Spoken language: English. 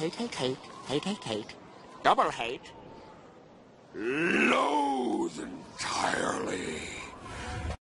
hate, hate, hate, hate, hate, hate, double hate. Loathe entirely.